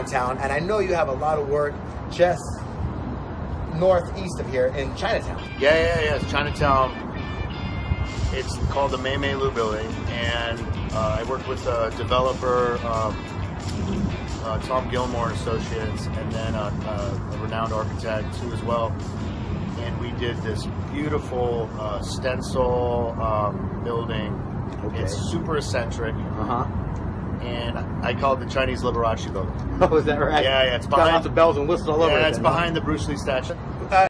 downtown, and I know you have a lot of work just northeast of here in Chinatown. Yeah, yeah, yeah. It's Chinatown. It's called the Mei Mei Lou Building, and uh, I work with a developer, um, uh, Tom Gilmore and Associates, and then a, a, renowned architect too as well. And we did this beautiful uh, stencil um, building. Okay. It's super eccentric, Uh huh. And I call it the Chinese Liberace building. Oh, is that right? Yeah, yeah, it's behind- of bells and whistles all over it. Yeah, it's then, huh? behind the Bruce Lee statue. Uh,